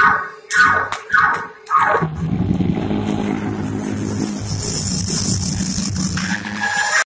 Yeah.